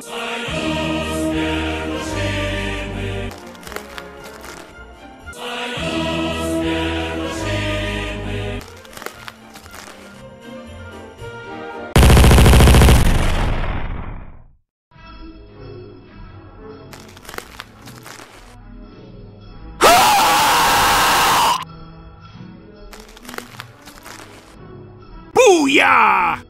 在右边的心里在右边的心里哈哈哈哈不呀